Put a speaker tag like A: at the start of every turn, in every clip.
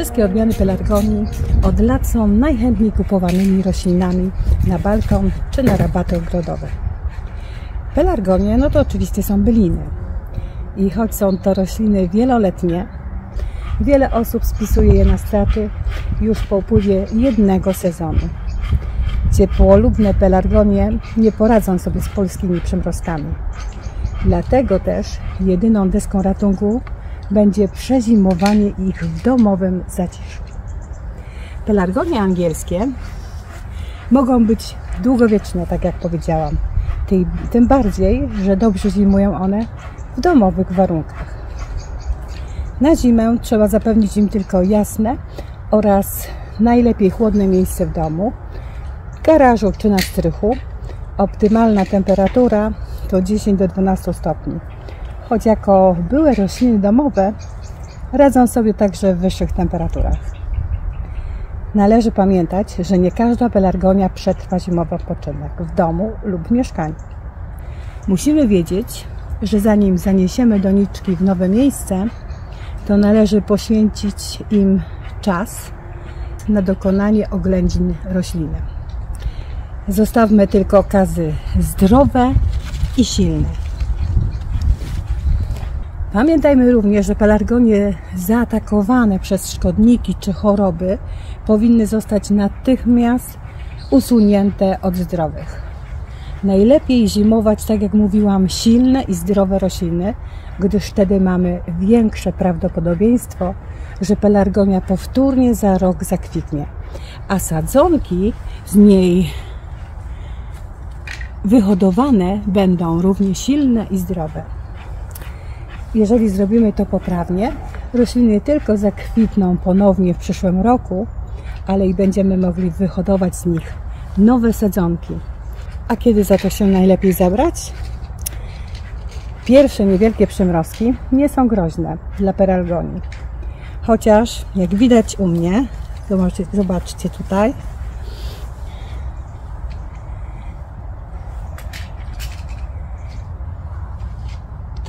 A: Wszystkie odmiany pelargonii od lat są najchętniej kupowanymi roślinami na balkon czy na rabaty ogrodowe. Pelargonie no to oczywiście są byliny. I choć są to rośliny wieloletnie, wiele osób spisuje je na straty już po upływie jednego sezonu. Ciepłolubne pelargonie nie poradzą sobie z polskimi przymrozkami. Dlatego też jedyną deską ratunku będzie przezimowanie ich w domowym zaciszu. Pelargonie angielskie mogą być długowieczne, tak jak powiedziałam. Tym bardziej, że dobrze zimują one w domowych warunkach. Na zimę trzeba zapewnić im tylko jasne oraz najlepiej chłodne miejsce w domu, garażu czy na strychu. Optymalna temperatura to 10 do 12 stopni. Choć jako były rośliny domowe radzą sobie także w wyższych temperaturach. Należy pamiętać, że nie każda pelargonia przetrwa zimowy odpoczynek w domu lub w mieszkaniu. Musimy wiedzieć, że zanim zaniesiemy doniczki w nowe miejsce, to należy poświęcić im czas na dokonanie oględzin rośliny. Zostawmy tylko okazy zdrowe i silne. Pamiętajmy również, że pelargonie zaatakowane przez szkodniki czy choroby powinny zostać natychmiast usunięte od zdrowych. Najlepiej zimować, tak jak mówiłam, silne i zdrowe rośliny, gdyż wtedy mamy większe prawdopodobieństwo, że pelargonia powtórnie za rok zakwitnie, a sadzonki z niej wyhodowane będą równie silne i zdrowe. Jeżeli zrobimy to poprawnie, rośliny tylko zakwitną ponownie w przyszłym roku, ale i będziemy mogli wyhodować z nich nowe sadzonki. A kiedy za to się najlepiej zabrać? Pierwsze niewielkie przymrozki nie są groźne dla peralgonii. Chociaż, jak widać u mnie, zobaczcie, zobaczcie tutaj,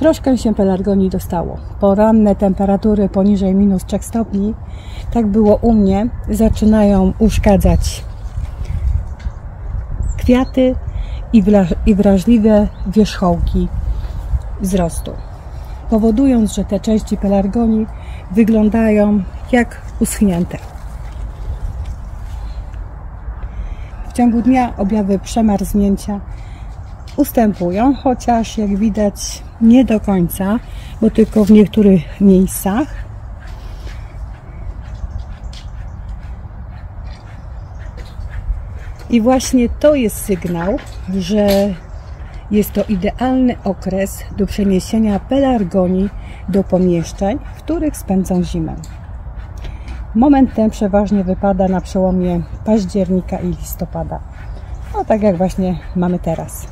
A: Troszkę się pelargonii dostało. Poranne temperatury poniżej minus 3 stopni, tak było u mnie, zaczynają uszkadzać kwiaty i wrażliwe wierzchołki wzrostu, powodując, że te części pelargonii wyglądają jak uschnięte. W ciągu dnia objawy przemarznięcia ustępują, chociaż jak widać nie do końca, bo tylko w niektórych miejscach. I właśnie to jest sygnał, że jest to idealny okres do przeniesienia pelargonii do pomieszczeń, w których spędzą zimę. Moment ten przeważnie wypada na przełomie października i listopada. No tak jak właśnie mamy teraz.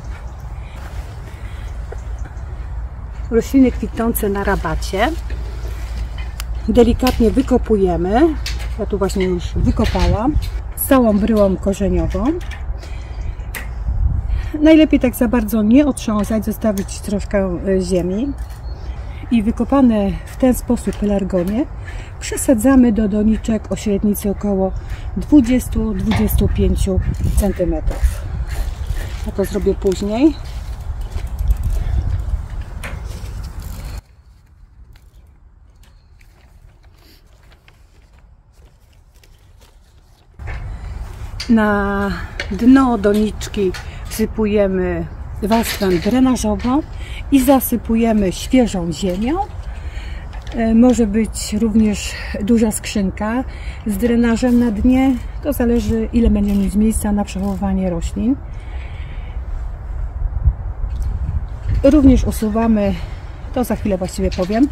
A: Rośliny kwitnące na rabacie. Delikatnie wykopujemy. Ja tu właśnie już wykopałam całą bryłą korzeniową. Najlepiej tak za bardzo nie otrząsać, zostawić troszkę e, ziemi. I wykopane w ten sposób pelargonie przesadzamy do doniczek o średnicy około 20-25 cm. Ja to zrobię później. Na dno doniczki wsypujemy warstwę drenażową i zasypujemy świeżą ziemią. E, może być również duża skrzynka z drenażem na dnie. To zależy ile będziemy mieć miejsca na przechowywanie roślin. Również usuwamy, to za chwilę właściwie powiem,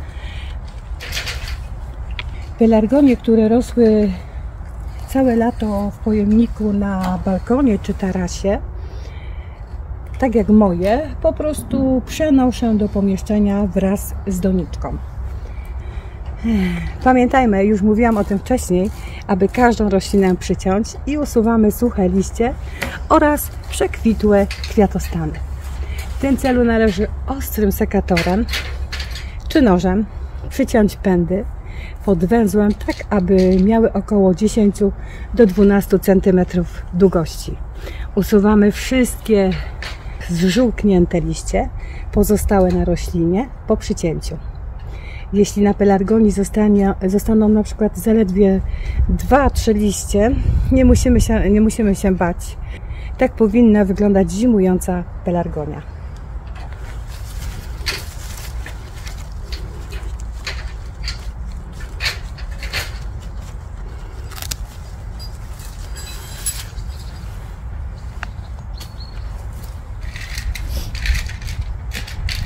A: pelargonie, które rosły całe lato w pojemniku na balkonie czy tarasie, tak jak moje, po prostu przenoszę do pomieszczenia wraz z doniczką. Pamiętajmy, już mówiłam o tym wcześniej, aby każdą roślinę przyciąć i usuwamy suche liście oraz przekwitłe kwiatostany. W tym celu należy ostrym sekatorem czy nożem przyciąć pędy pod węzłem, tak aby miały około 10 do 12 cm długości. Usuwamy wszystkie zżółknięte liście pozostałe na roślinie po przycięciu. Jeśli na pelargonii zostanie, zostaną na przykład zaledwie 2-3 liście, nie musimy, się, nie musimy się bać. Tak powinna wyglądać zimująca pelargonia.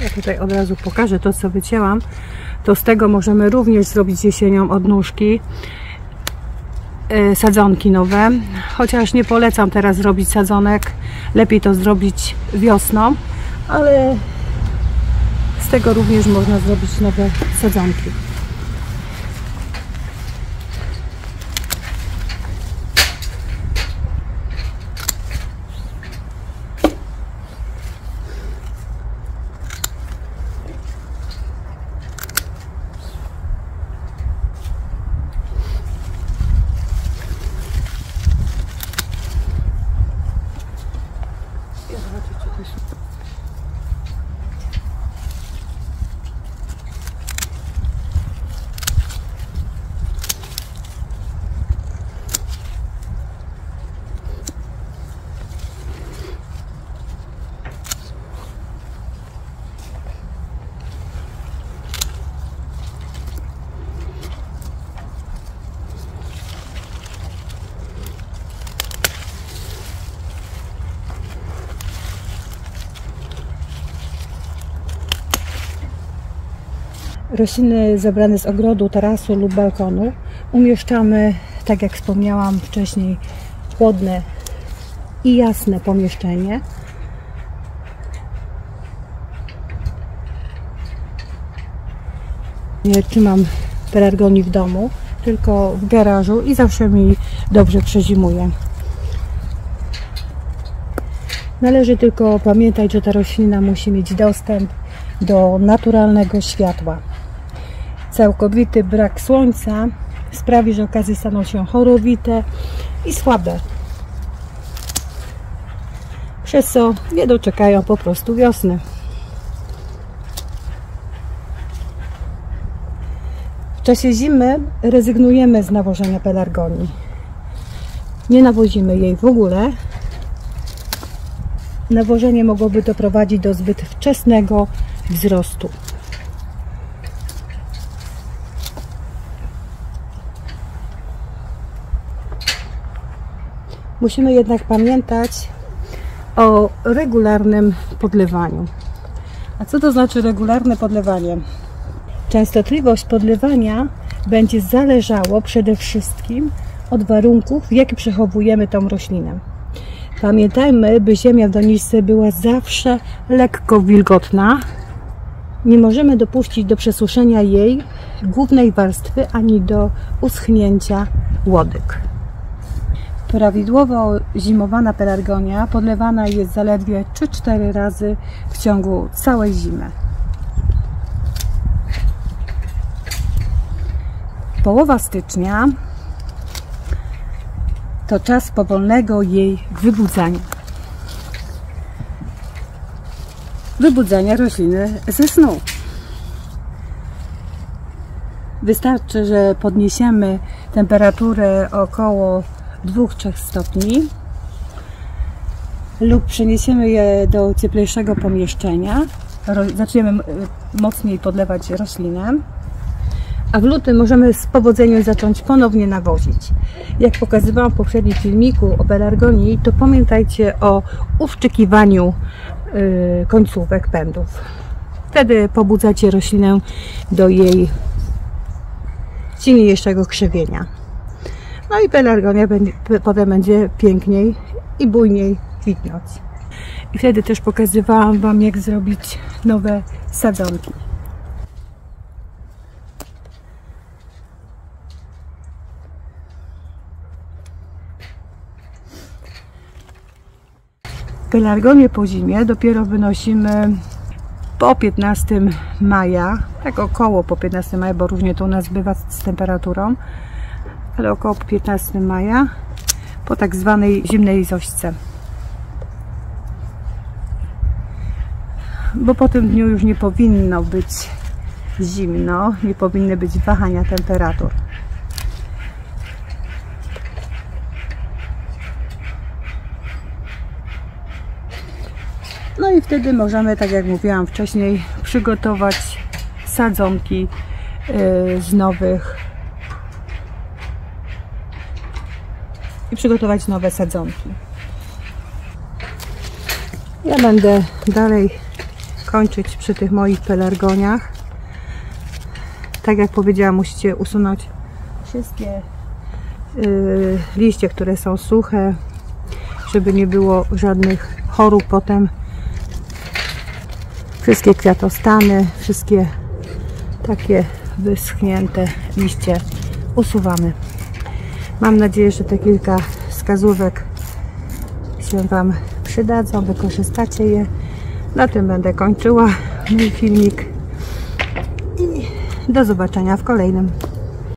A: Ja tutaj od razu pokażę to, co wycięłam. To z tego możemy również zrobić jesienią odnóżki, yy, sadzonki nowe. Chociaż nie polecam teraz zrobić sadzonek. Lepiej to zrobić wiosną, ale z tego również można zrobić nowe sadzonki. Rośliny zebrane z ogrodu, tarasu lub balkonu umieszczamy, tak jak wspomniałam wcześniej, chłodne i jasne pomieszczenie. Nie trzymam pelargonii w domu, tylko w garażu i zawsze mi dobrze przezimuje. Należy tylko pamiętać, że ta roślina musi mieć dostęp do naturalnego światła. Całkowity brak słońca sprawi, że okazy staną się chorowite i słabe. Przez co nie doczekają po prostu wiosny. W czasie zimy rezygnujemy z nawożenia pelargonii. Nie nawozimy jej w ogóle. Nawożenie mogłoby doprowadzić do zbyt wczesnego wzrostu. Musimy jednak pamiętać o regularnym podlewaniu. A co to znaczy regularne podlewanie? Częstotliwość podlewania będzie zależało przede wszystkim od warunków, w jakich przechowujemy tą roślinę. Pamiętajmy, by ziemia w doniczce była zawsze lekko wilgotna. Nie możemy dopuścić do przesuszenia jej głównej warstwy ani do uschnięcia łodyg. Prawidłowo zimowana pelargonia podlewana jest zaledwie 3-4 razy w ciągu całej zimy. Połowa stycznia to czas powolnego jej wybudzania. Wybudzania rośliny ze snu. Wystarczy, że podniesiemy temperaturę około 2-3 stopni lub przeniesiemy je do cieplejszego pomieszczenia. Zaczniemy mocniej podlewać roślinę a w lutym możemy z powodzeniem zacząć ponownie nawozić. Jak pokazywałam w poprzednim filmiku o pelargonii, to pamiętajcie o uszczykiwaniu yy, końcówek pędów. Wtedy pobudzacie roślinę do jej silniejszego krzewienia. No i pelargonia będzie, potem będzie piękniej i bujniej kwitnąć. I wtedy też pokazywałam Wam, jak zrobić nowe sadzonki. Pelargonię po zimie dopiero wynosimy po 15 maja, tak około po 15 maja, bo różnie to u nas bywa z temperaturą, ale około po 15 maja, po tak zwanej zimnej zośce. Bo po tym dniu już nie powinno być zimno, nie powinny być wahania temperatur. No i wtedy możemy, tak jak mówiłam wcześniej, przygotować sadzonki yy, z nowych i przygotować nowe sadzonki. Ja będę dalej kończyć przy tych moich pelargoniach. Tak jak powiedziałam, musicie usunąć wszystkie yy, liście, które są suche, żeby nie było żadnych chorób potem wszystkie kwiatostany, wszystkie takie wyschnięte liście usuwamy. Mam nadzieję, że te kilka wskazówek się Wam przydadzą, wykorzystacie je. Na tym będę kończyła mój filmik i do zobaczenia w kolejnym.